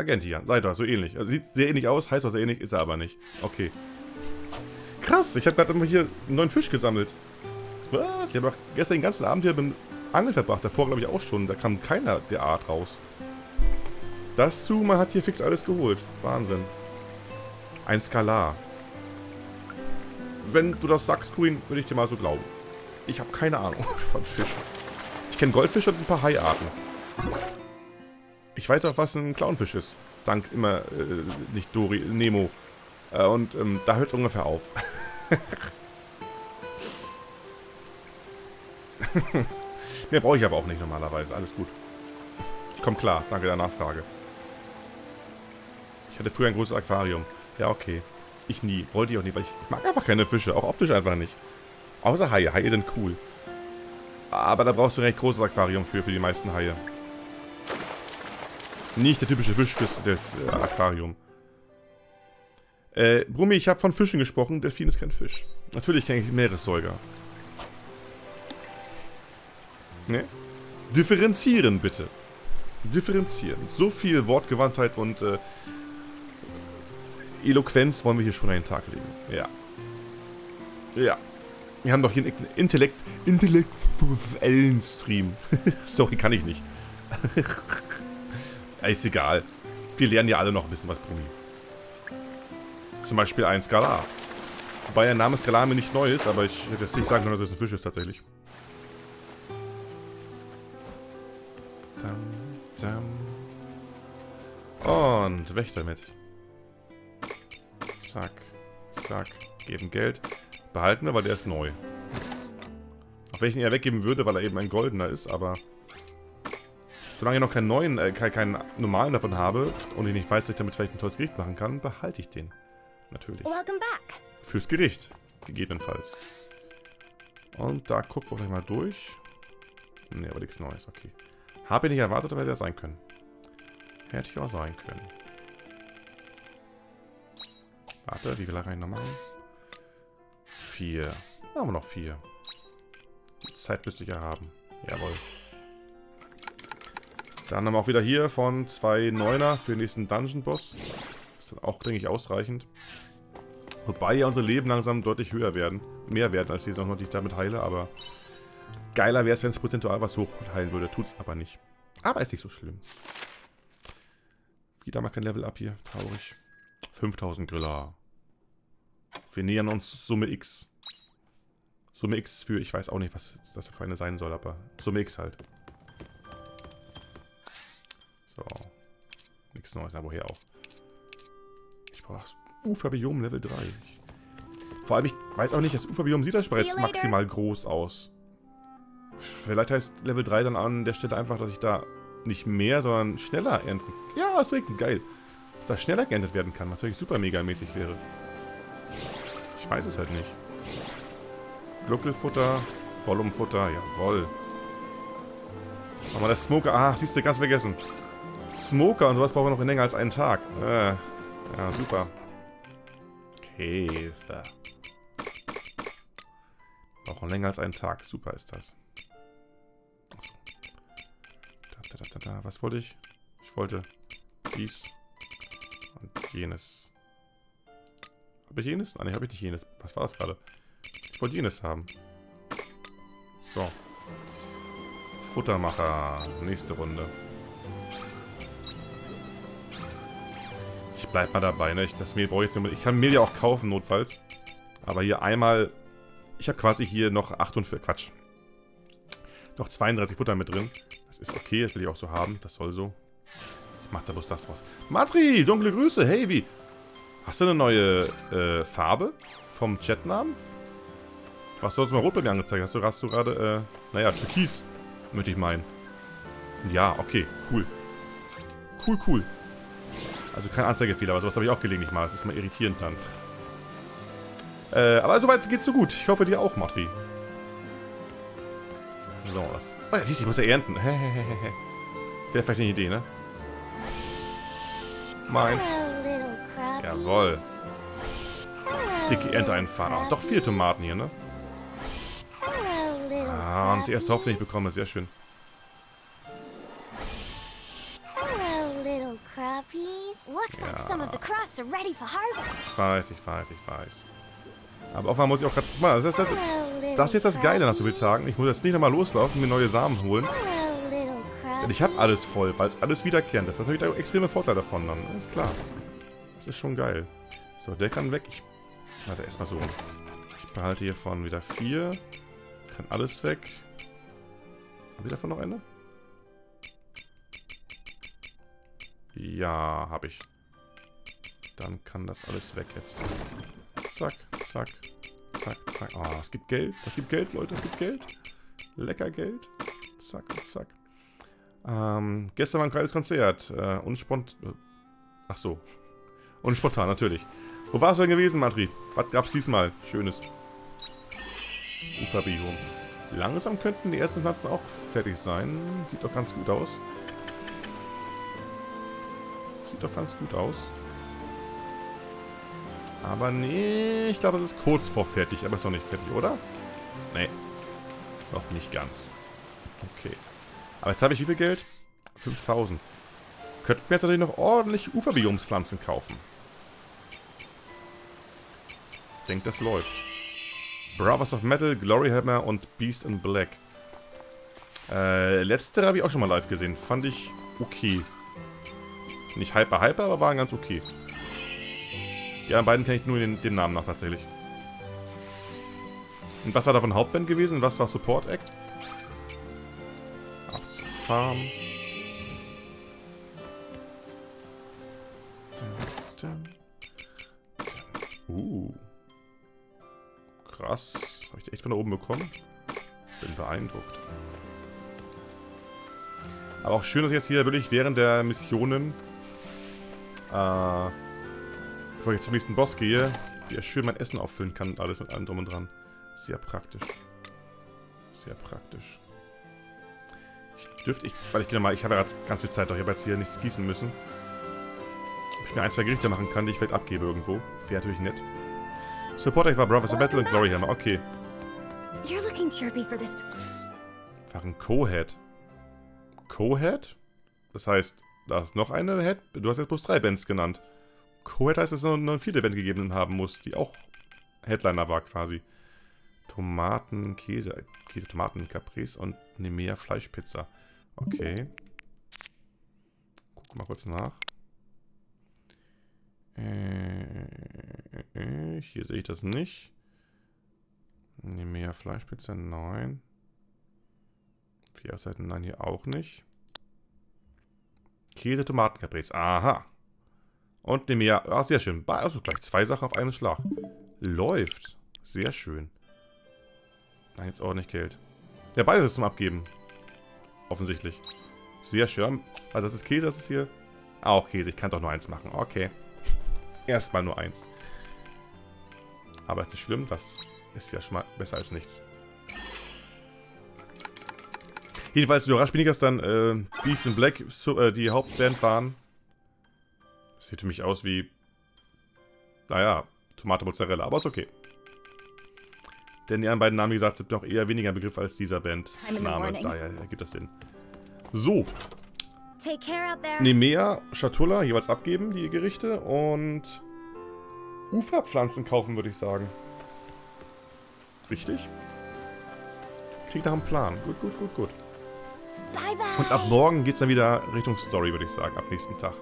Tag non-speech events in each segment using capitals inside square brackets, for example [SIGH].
Agentian. Leider, so ähnlich. Also sieht sehr ähnlich aus, heißt auch sehr ähnlich, ist er aber nicht. Okay. Krass, ich habe gerade immer hier einen neuen Fisch gesammelt. Was? Ich habe gestern den ganzen Abend hier beim Angeln verbracht. Davor glaube ich auch schon. Da kam keiner der Art raus. Das zu, man hat hier fix alles geholt. Wahnsinn. Ein Skalar. Wenn du das sagst, Queen, würde ich dir mal so glauben. Ich habe keine Ahnung [LAUGHS] von Fischen. Ich kenne Goldfische und ein paar Haiarten. Ich weiß auch, was ein Clownfisch ist. Dank immer, äh, nicht Dori, Nemo. Äh, und ähm, da hört es ungefähr auf. [LAUGHS] Mehr brauche ich aber auch nicht normalerweise. Alles gut. Ich komme klar. Danke der Nachfrage. Ich hatte früher ein großes Aquarium. Ja, okay. Ich nie. Wollte ich auch nie, weil ich, mag einfach keine Fische. Auch optisch einfach nicht. Außer Haie. Haie sind cool. Aber da brauchst du ein recht großes Aquarium für, für die meisten Haie. Nicht der typische Fisch fürs äh, Aquarium. Äh, Brummi, ich habe von Fischen gesprochen. Delfin ist kein Fisch. Natürlich ich Meeressäuger. Ne? Differenzieren, bitte. Differenzieren. So viel Wortgewandtheit und äh, Eloquenz wollen wir hier schon an den Tag legen. Ja. Ja. Wir haben doch hier einen Intellekt, intellektuellen Stream. [LAUGHS] Sorry, kann ich nicht. [LAUGHS] ist egal. Wir lernen ja alle noch ein bisschen was, Brummi. Zum Beispiel ein Skalar. Wobei der Name Skalar mir nicht neu ist, aber ich hätte jetzt nicht sagen können, dass es ein Fisch ist tatsächlich. Und weg damit. Zack, zack. Geben Geld. Behalten wir, weil der ist neu. Auf welchen er weggeben würde, weil er eben ein goldener ist, aber... Solange ich noch keinen neuen, äh, keinen normalen davon habe und ich nicht weiß, dass ich damit vielleicht ein tolles Gericht machen kann, behalte ich den. Natürlich. Fürs Gericht. Gegebenenfalls. Und da gucken wir gleich mal durch. Ne, aber nichts Neues, okay. Habe ich nicht erwartet, aber hätte er sein können. Hätte ich auch sein können. Warte, wie viel rein noch machen? Vier. Machen wir noch vier. Die Zeit müsste ich ja haben. Jawohl. Dann haben wir auch wieder hier von zwei Neuner für den nächsten Dungeon-Boss. Ist dann auch, denke ich, ausreichend. Wobei ja unser Leben langsam deutlich höher werden. Mehr werden, als die noch, die ich damit heile, aber... Geiler wäre es, wenn es prozentual was hochheilen würde. Tut's aber nicht. Aber ist nicht so schlimm. Wieder mal kein Level Up hier. Traurig. 5000 Griller. Wir nähern uns Summe X. Summe X für, ich weiß auch nicht, was das für eine sein soll, aber Summe X halt. So. Nichts Neues, aber woher auch. Ich brauche das Uferbiom Level 3. Vor allem, ich weiß auch nicht, das Uferbiom sieht das bereits maximal groß aus. Vielleicht heißt Level 3 dann an der Stelle einfach, dass ich da nicht mehr, sondern schneller ernten. Ja, es regnet, geil. Dass da schneller geerntet werden kann, was natürlich super mega mäßig wäre. Ich weiß es halt nicht. Gluckelfutter, Volumfutter, jawoll. Machen wir das Smoker. Ah, siehst du, ganz vergessen. Smoker und sowas brauchen wir noch länger als einen Tag. Äh, ja, super. Käfer. Brauchen länger als einen Tag. Super ist das. Da, da, da. Was wollte ich? Ich wollte dies und jenes. Habe ich jenes? Nein, habe ich nicht jenes. Was war das gerade? Ich wollte jenes haben. So. Futtermacher. Nächste Runde. Ich bleib mal dabei, ne? Ich, das Mehl brauche ich jetzt nicht Ich kann Mehl ja auch kaufen, notfalls. Aber hier einmal... Ich habe quasi hier noch 48... Quatsch. Noch 32 Futter mit drin. Das ist okay, das will ich auch so haben. Das soll so. Ich mach da bloß das draus. Matri, dunkle Grüße. Hey, wie? Hast du eine neue äh, Farbe vom Chatnamen? Was du uns mal rot bei mir angezeigt? Hast du, hast du gerade, äh, naja, Türkis, möchte ich meinen. Ja, okay, cool. Cool, cool. Also kein Anzeigefehler, aber sowas habe ich auch gelegentlich mal. Das ist mal irritierend dann. Äh, aber soweit geht's so gut. Ich hoffe, dir auch, Matri. So, was. Oh ja, siehst du, ich muss ja ernten. Wäre vielleicht eine Idee, ne? Meins. Jawoll. Dicke Ernte einfahren. Doch vier Tomaten hier, ne? Ah, und die erste Hopfen, die ich bekomme, sehr schön. Harvest. Ich weiß, ich weiß, ich weiß. Aber offenbar muss ich auch gerade... Guck mal, das ist, das, das ist jetzt das Geile nach so vielen Tagen. Ich muss jetzt nicht nochmal loslaufen und mir neue Samen holen. Denn ich habe alles voll, weil es alles wiederkehrend ist. Das ist natürlich der extreme Vorteil davon dann. Ist klar. Das ist schon geil. So, der kann weg. Ich... Warte, erstmal so. Ich behalte hiervon wieder vier. Kann alles weg. Haben wir davon noch eine? Ja, habe ich. Dann kann das alles weg jetzt. Zack, zack, zack, zack. Ah, es gibt Geld. Es gibt Geld, Leute. Es gibt Geld. Lecker Geld. Zack, zack. Ähm, gestern war ein geiles Konzert. Äh, unspontan. Ach so. Unspontan, natürlich. Wo warst du denn gewesen, Madri? Was gab's diesmal? Schönes. Uferbiom. Langsam könnten die ersten Pflanzen auch fertig sein. Sieht doch ganz gut aus. Sieht doch ganz gut aus. Aber nee, ich glaube, es ist kurz vor fertig. Aber ist noch nicht fertig, oder? Nee. Noch nicht ganz. Okay. Aber jetzt habe ich wie viel Geld? 5000. Könnten wir jetzt natürlich noch ordentlich Uferbiomspflanzen kaufen. Ich denke, das läuft. Brothers of Metal, Glory Hammer und Beast in Black. Äh, letztere habe ich auch schon mal live gesehen. Fand ich okay. Nicht hyper hyper, aber waren ganz okay. Die anderen beiden kenne ich nur den, den Namen nach tatsächlich. Und was war davon Hauptband gewesen? Was war Support Act? Ab zur Farm. Uh. Krass. Habe ich die echt von da oben bekommen? Bin beeindruckt. Aber auch schön, dass ich jetzt hier wirklich während der Missionen, äh, bevor ich zum nächsten Boss gehe, hier schön mein Essen auffüllen kann und alles mit allem drum und dran. Sehr praktisch. Sehr praktisch. Ich dürfte, ich, weil ich genau mal, ich habe ja gerade ganz viel Zeit, doch ich habe jetzt hier nichts gießen müssen. Ob ich mir ein, zwei Gerichte machen kann, die ich vielleicht abgebe irgendwo. Wäre natürlich nett. Supporter war Brothers of Battle und Glory Hammer. Okay. You're looking chirpy for this. War ein Co-Head. Co-Head? Das heißt, da ist noch eine Head. Du hast jetzt bloß drei Bands genannt. Co-Head heißt, dass es noch eine vierte Band gegeben haben muss, die auch Headliner war quasi. Tomaten, Käse, Käse, Tomaten, Caprese und Nemea Fleischpizza. Okay. Guck mal kurz nach. Äh, äh, hier sehe ich das nicht. Nemea Fleischpizza, nein. Vier Seiten, nein, hier auch nicht. Käse, Tomaten, Caprese, aha. Und Nemea, ah, sehr schön. Also gleich zwei Sachen auf einen Schlag. Läuft. Sehr schön. Nein, jetzt ordentlich Geld. Ja, beides ist zum Abgeben. Offensichtlich. Sehr schön. Also das ist Käse, das ist hier... Ah, auch Käse. Ich kann doch nur eins machen. Okay. [LAUGHS] Erstmal nur eins. Aber ist nicht schlimm. Das ist ja schon mal besser als nichts. Jedenfalls überrascht mich, dass dann äh, Beast in Black so, äh, die Hauptband waren. Sieht für mich aus wie... Naja, Tomate Mozzarella, aber ist okay. Denn die anderen beiden Namen, wie gesagt, sind noch eher weniger Begriff als dieser Bandname. Daher ergibt das Sinn. So. Nemea, Schatulla jeweils abgeben, die Gerichte. Und Uferpflanzen kaufen, würde ich sagen. Richtig? Klingt nach einem Plan. Gut, gut, gut, gut. Bye bye. Und ab morgen geht es dann wieder Richtung Story, würde ich sagen. Ab nächsten Tag.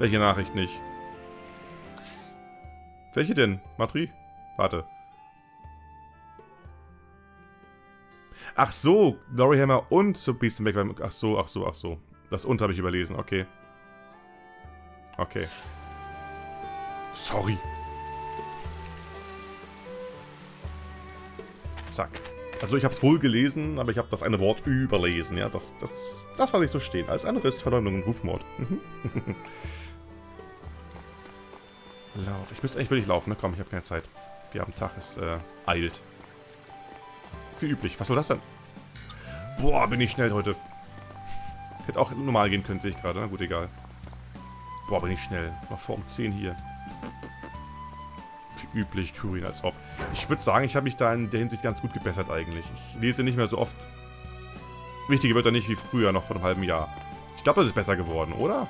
Welche Nachricht nicht? Welche denn? Matri? Warte. Ach so, Glory Hammer und so Beast Back. Ach so, ach so, ach so. Das und habe ich überlesen, okay. Okay. Sorry. Zack. Also ich habe es wohl gelesen, aber ich habe das eine Wort überlesen. Ja, das, das, das lasse ich so stehen. Andere ist Verleumdung und Rufmord. [LAUGHS] Lauf. Ich müsste eigentlich wirklich laufen, ne? Komm, ich habe keine Zeit. Wir haben Tag, es äh, eilt. Wie üblich. Was soll das denn? Boah, bin ich schnell heute. Hätte auch normal gehen können, sehe ich gerade. Na gut, egal. Boah, bin ich schnell. Noch vor um 10 hier. Wie üblich, Turin, als ob. Ich würde sagen, ich habe mich da in der Hinsicht ganz gut gebessert eigentlich. Ich lese nicht mehr so oft wichtige Wörter nicht wie früher, noch vor einem halben Jahr. Ich glaube, das ist besser geworden, oder?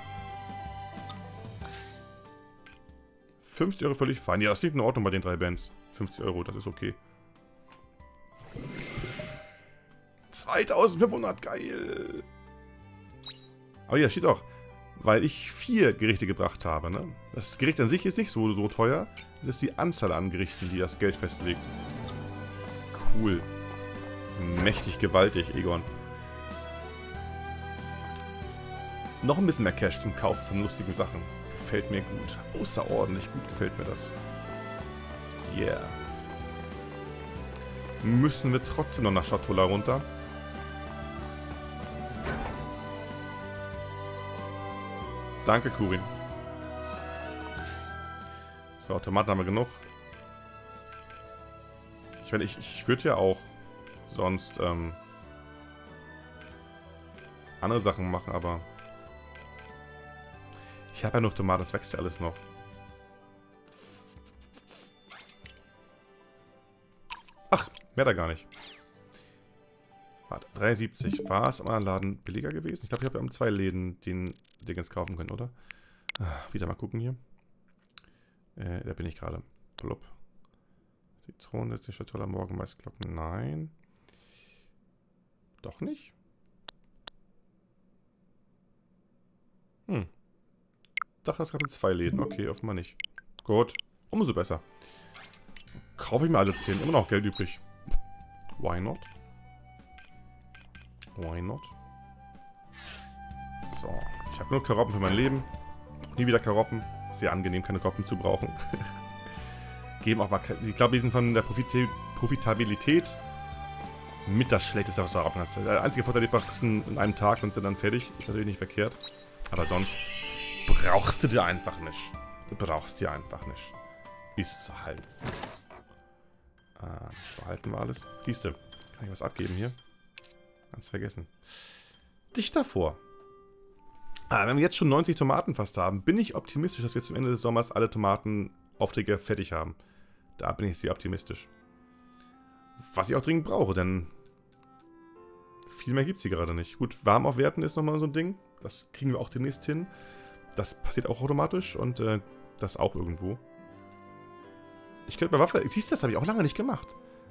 50 Euro völlig fein. Ja, das liegt in Ordnung bei den drei Bands. 50 Euro, das ist okay. 2500, geil. Aber ja, steht auch, weil ich vier Gerichte gebracht habe. Ne? Das Gericht an sich ist nicht so, so teuer. Das ist die Anzahl an Gerichten, die das Geld festlegt. Cool. Mächtig gewaltig, Egon. Noch ein bisschen mehr Cash zum Kaufen von lustigen Sachen. Gefällt mir gut. Außerordentlich gut gefällt mir das. Yeah. Müssen wir trotzdem noch nach Schatola runter. Danke, Kurin. So, Tomaten haben wir genug. Ich ich, ich würde ja auch sonst ähm, andere Sachen machen, aber ich habe ja noch Tomaten, das wächst ja alles noch. Ach, mehr da gar nicht. Warte, 73. War es am anderen Laden billiger gewesen? Ich glaube, ich habe ja zwei Läden den Dingens kaufen können, oder? Ah, wieder mal gucken hier. Äh, da bin ich gerade. Blub. Zitrone, jetzt nicht toller Morgenmaisglocken. Nein. Doch nicht? Hm. Dachte, es gab zwei Läden. Okay, offenbar nicht. Gut. Umso besser. Kaufe ich mir alle 10. Immer noch Geld übrig. Why not? Why not? So. Ich habe nur Karotten für mein Leben. Nie wieder Karotten. Sehr angenehm, keine Karotten zu brauchen. [LAUGHS] Geben auch mal... Ich glaube, die sind von der Profitabilität mit das Schlechteste, was du haben kannst. Der einzige Vorteil, die wachsen in einem Tag und sind dann fertig. Ist natürlich nicht verkehrt. Aber sonst brauchst du die einfach nicht. Du brauchst die einfach nicht. Ist halt. Äh, behalten wir alles. Siehste, kann ich was abgeben hier? Ganz vergessen. Dich davor. Ah, wenn wir jetzt schon 90 Tomaten fast haben, bin ich optimistisch, dass wir zum Ende des Sommers alle Tomatenaufträge fertig haben. Da bin ich sehr optimistisch. Was ich auch dringend brauche, denn viel mehr gibt es hier gerade nicht. Gut, warm aufwerten ist nochmal so ein Ding. Das kriegen wir auch demnächst hin. Das passiert auch automatisch und äh, das auch irgendwo. Ich könnte bei Waffe... Siehst du, das habe ich auch lange nicht gemacht.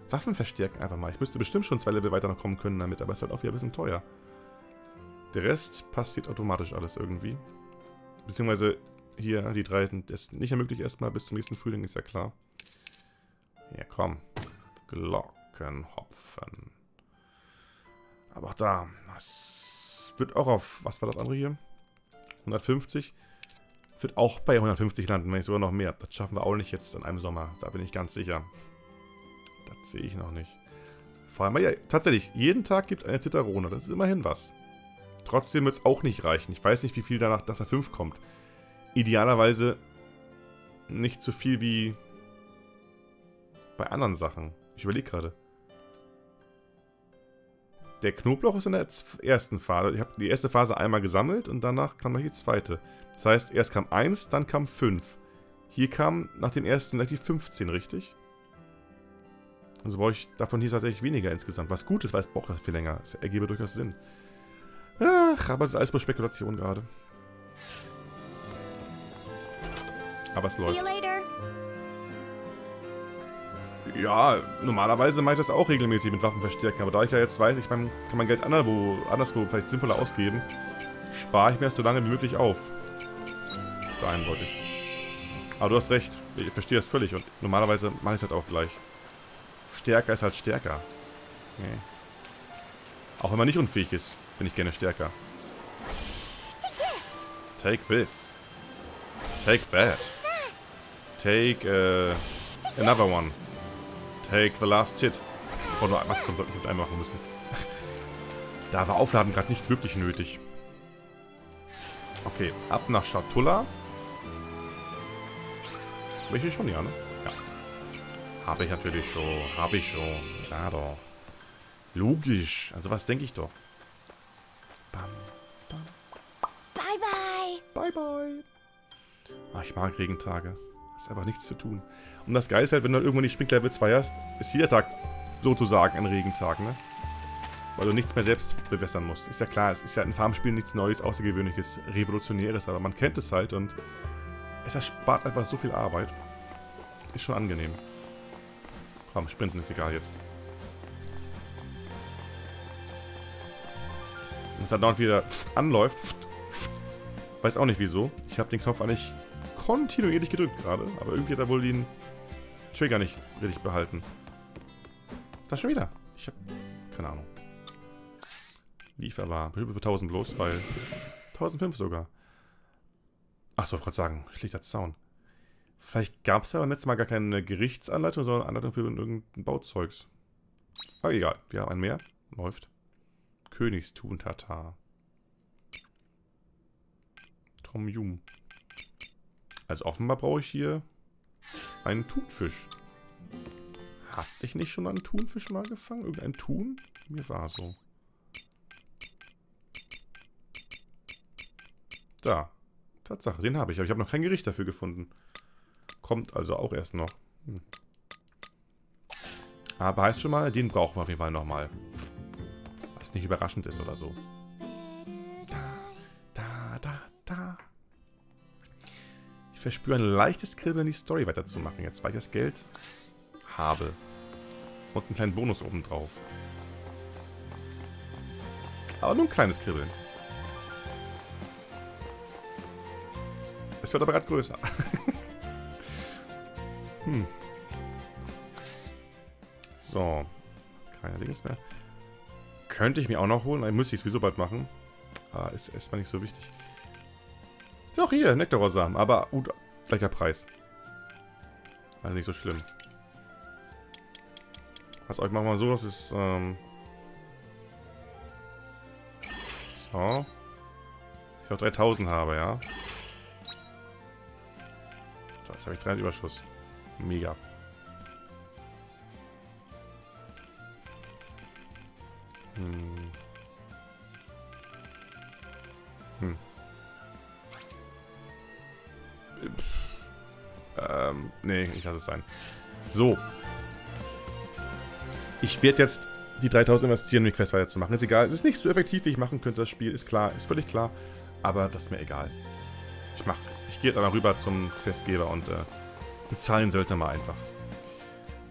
Waffen verstärken einfach mal. Ich müsste bestimmt schon zwei Level weiter noch kommen können damit, aber es ist halt auch wieder ein bisschen teuer. Der Rest passiert automatisch alles irgendwie. Beziehungsweise hier, die drei sind nicht ermöglicht erstmal bis zum nächsten Frühling, ist ja klar. Ja, komm. Glockenhopfen. Aber auch da, das wird auch auf, was war das andere hier? 150. Wird auch bei 150 landen, wenn nicht sogar noch mehr. Das schaffen wir auch nicht jetzt in einem Sommer. Da bin ich ganz sicher. Das sehe ich noch nicht. Vor allem, ja, tatsächlich, jeden Tag gibt es eine Zitrone. Das ist immerhin was. Trotzdem wird es auch nicht reichen. Ich weiß nicht, wie viel danach nach der 5 kommt. Idealerweise nicht so viel wie bei anderen Sachen. Ich überlege gerade. Der Knoblauch ist in der ersten Phase. Ich habe die erste Phase einmal gesammelt und danach kam noch die zweite. Das heißt, erst kam 1, dann kam 5. Hier kam nach dem ersten gleich die 15, richtig? Also brauche ich davon hier tatsächlich weniger insgesamt. Was gut ist, weil es braucht viel länger. Das ergebe durchaus Sinn. Ach, aber es ist alles nur Spekulation gerade. Aber es läuft. Ja, normalerweise mache ich das auch regelmäßig mit Waffen verstärken, aber da ich ja jetzt weiß, ich mein, kann mein Geld anderswo, anderswo vielleicht sinnvoller ausgeben, spare ich mir das so lange wie möglich auf. So eindeutig. Aber du hast recht, ich verstehe das völlig und normalerweise mache ich es halt auch gleich. Stärker ist halt stärker. Okay. Auch wenn man nicht unfähig ist, bin ich gerne stärker. Take this. Take that. Take, uh, another one. Take the last hit. Oh, nur was zum Drücken mit einmachen müssen. [LAUGHS] da war Aufladen gerade nicht wirklich nötig. Okay, ab nach Schatulla. Welche schon, ja, ne? Ja. Habe ich natürlich schon. Habe ich schon. Klar doch. Logisch. Also was denke ich doch. Bam, bam. Bye, bye. Bye, bye. Ach, ich mag Regentage. Ist einfach nichts zu tun. Und das Geile ist halt, wenn du irgendwann die Springlevel 2 hast, ist jeder Tag sozusagen ein Regentag, ne? Weil du nichts mehr selbst bewässern musst. Ist ja klar, es ist ja ein Farmspiel nichts Neues, Außergewöhnliches, Revolutionäres, aber man kennt es halt und Es erspart einfach so viel Arbeit. Ist schon angenehm. Komm, Sprinten ist egal jetzt. Und es dann dauernd wieder anläuft. Weiß auch nicht wieso. Ich habe den Knopf eigentlich kontinuierlich gedrückt gerade. Aber irgendwie hat er wohl den Trigger nicht richtig behalten. Das schon wieder. Ich habe keine Ahnung. Lieferbar. Bestimmt für 1000 bloß, weil 1005 sogar. Ach so, ich wollte sagen, schlichter Zaun. Vielleicht gab es ja beim letzten Mal gar keine Gerichtsanleitung, sondern Anleitung für irgendein Bauzeugs. Aber egal, wir haben ein Meer. Läuft. Königstun Tatar. Tom Jum. Also offenbar brauche ich hier einen Thunfisch. Hatte ich nicht schon einen Thunfisch mal gefangen? Irgendein Thun? Mir war so. Da. Tatsache, den habe ich. Aber ich habe noch kein Gericht dafür gefunden. Kommt also auch erst noch. Hm. Aber heißt schon mal, den brauchen wir auf jeden Fall nochmal. Was nicht überraschend ist oder so. Ich verspüre ein leichtes Kribbeln, die Story weiterzumachen. Jetzt, weil ich das Geld habe. Und einen kleinen Bonus obendrauf. Aber nur ein kleines Kribbeln. Es wird aber gerade größer. [LAUGHS] hm. So. Keine Dings mehr. Könnte ich mir auch noch holen. Dann müsste ich es sowieso bald machen. Aber ist erstmal nicht so wichtig. Doch hier, Nektarrosamen. Aber gut, gleicher Preis. Also nicht so schlimm. Was euch machen wir so, das ist, ähm... So. Ich auch 3000 habe, ja. So, jetzt habe ich 3 Überschuss. Mega. Hm. Nee, ich lasse es sein. So. Ich werde jetzt die 3000 investieren, um die Quest weiterzumachen. Ist egal. Es ist nicht so effektiv, wie ich machen könnte, das Spiel. Ist klar, ist völlig klar. Aber das ist mir egal. Ich mach. Ich gehe jetzt einmal rüber zum Questgeber und äh, bezahlen sollte mal einfach.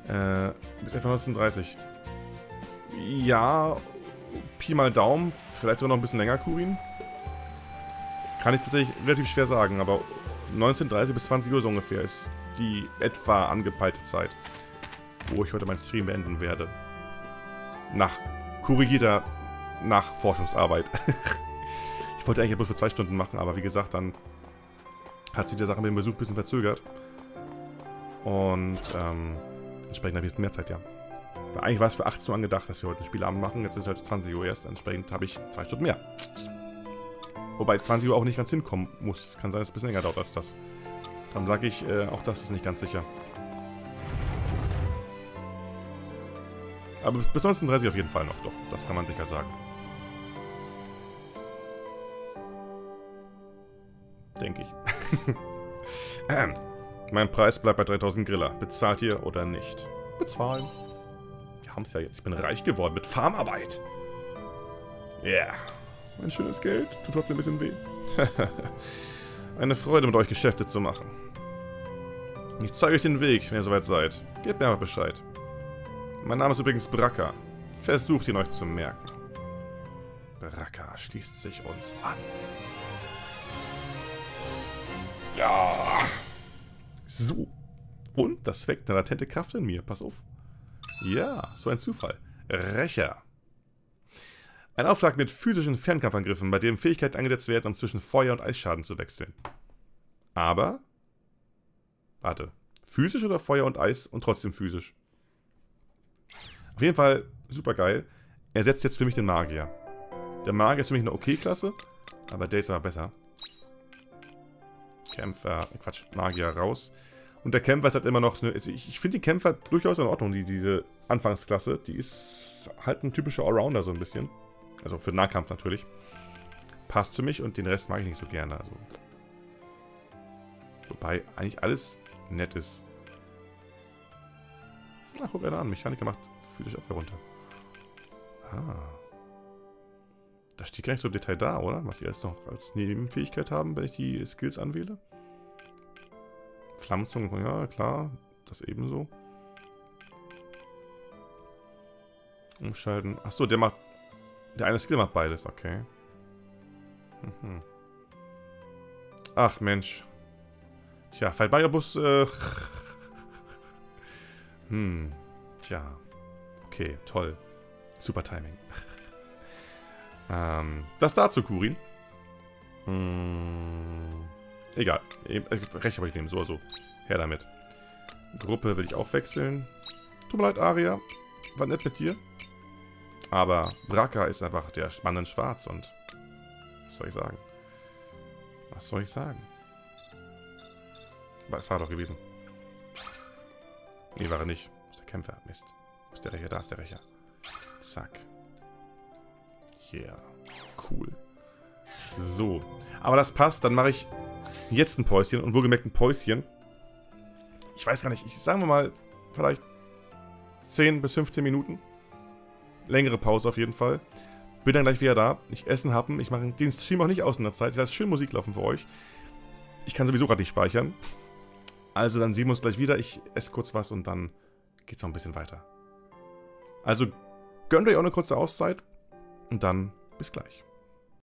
Äh, bis etwa 1930. Ja, Pi mal Daumen. Vielleicht sogar noch ein bisschen länger, Kurin. Kann ich tatsächlich relativ schwer sagen, aber 19.30 bis 20 Uhr so ungefähr ist die etwa angepeilte Zeit, wo ich heute meinen Stream beenden werde. Nach korrigierter Nachforschungsarbeit. [LAUGHS] ich wollte eigentlich bloß für zwei Stunden machen, aber wie gesagt, dann hat sich die Sache mit dem Besuch ein bisschen verzögert. Und ähm, entsprechend habe ich jetzt mehr Zeit, ja. Weil eigentlich war es für 18 Uhr angedacht, dass wir heute einen Spielabend machen. Jetzt ist es halt 20 Uhr erst. Entsprechend habe ich zwei Stunden mehr. Wobei 20 Uhr auch nicht ganz hinkommen muss. Es kann sein, dass es ein bisschen länger dauert als das. Dann sage ich, äh, auch das ist nicht ganz sicher. Aber bis 19.30 auf jeden Fall noch, doch. Das kann man sicher sagen. Denke ich. ähm, [LAUGHS] mein Preis bleibt bei 3000 Griller. Bezahlt ihr oder nicht? Bezahlen. Wir haben es ja jetzt. Ich bin reich geworden mit Farmarbeit. Ja. Yeah. Mein schönes Geld. Tut trotzdem ein bisschen weh. [LAUGHS] Eine Freude, mit euch Geschäfte zu machen. Ich zeige euch den Weg, wenn ihr soweit seid. Gebt mir aber Bescheid. Mein Name ist übrigens Bracker. Versucht ihn euch zu merken. Bracker schließt sich uns an. Ja. So. Und das weckt eine latente Kraft in mir. Pass auf. Ja, so ein Zufall. Rächer. Ein Auftrag mit physischen Fernkampfangriffen, bei dem Fähigkeiten eingesetzt werden, um zwischen Feuer- und Eisschaden zu wechseln. Aber... Warte. Physisch oder Feuer und Eis und trotzdem physisch? Auf jeden Fall super geil. Er setzt jetzt für mich den Magier. Der Magier ist für mich eine okay-Klasse, aber der ist aber besser. Kämpfer, Quatsch, Magier raus. Und der Kämpfer ist halt immer noch, eine, also ich, ich finde die Kämpfer durchaus in Ordnung, die, diese Anfangsklasse. Die ist halt ein typischer Allrounder so ein bisschen. Also für Nahkampf natürlich. Passt für mich und den Rest mag ich nicht so gerne. Also. Wobei eigentlich alles nett ist. Ach, guck einer an. Mechaniker macht physisch Abwehr runter. Ah. Da steht gar nicht so im Detail da, oder? Was die alles noch als Nebenfähigkeit haben, wenn ich die Skills anwähle. Flammenzunge, ja klar. Das ebenso. Umschalten. Achso, der macht... Der eine Skill macht beides, okay. Mhm. Ach Mensch. Tja, Fallbayerbus, äh... [LAUGHS] hm. Tja. Okay, toll. Super Timing. [LAUGHS] ähm, das dazu, Kurin. Hm. Egal. Äh, recht aber ich nehme so oder so. Her damit. Gruppe will ich auch wechseln. Tut mir leid, Aria. War nett mit dir. Aber Braka ist einfach der Mann Schwarz und... Was soll ich sagen? Was soll ich sagen? Was war doch gewesen? Nee, war er nicht. Ist der Kämpfer. Mist. Ist der Rächer? Da ist der Rächer. Zack. Yeah. Cool. So. Aber das passt. Dann mache ich jetzt ein Päuschen. Und wohlgemerkt ein Päuschen. Ich weiß gar nicht. Ich sagen wir mal vielleicht 10 bis 15 Minuten. Längere Pause auf jeden Fall. Bin dann gleich wieder da. Ich essen haben. Ich mache den Stream auch nicht aus in der Zeit. Ich lasse schön Musik laufen für euch. Ich kann sowieso gerade nicht speichern. Also dann sehen wir uns gleich wieder. Ich esse kurz was und dann geht es noch ein bisschen weiter. Also gönnt euch auch eine kurze Auszeit und dann bis gleich.